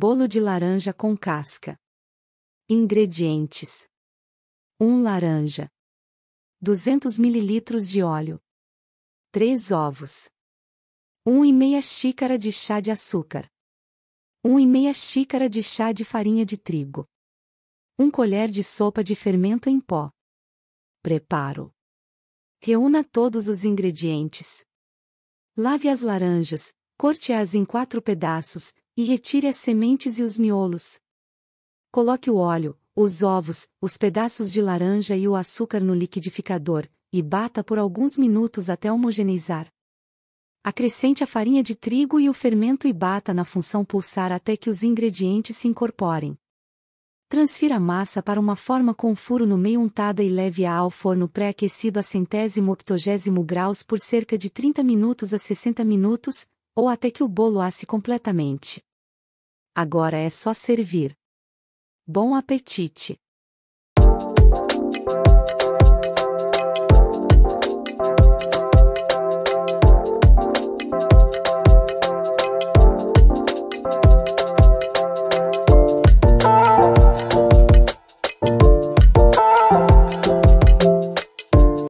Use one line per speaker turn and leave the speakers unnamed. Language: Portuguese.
Bolo de laranja com casca. Ingredientes: 1 laranja, 200 ml de óleo, 3 ovos, 1 e meia xícara de chá de açúcar, 1 e meia xícara de chá de farinha de trigo, 1 colher de sopa de fermento em pó. Preparo. Reúna todos os ingredientes. Lave as laranjas, corte-as em quatro pedaços, e retire as sementes e os miolos. Coloque o óleo, os ovos, os pedaços de laranja e o açúcar no liquidificador, e bata por alguns minutos até homogeneizar. Acrescente a farinha de trigo e o fermento e bata na função pulsar até que os ingredientes se incorporem. Transfira a massa para uma forma com furo no meio untada e leve-a ao forno pré-aquecido a centésimo octogésimo graus por cerca de 30 minutos a 60 minutos, ou até que o bolo asse completamente. Agora é só servir. Bom apetite!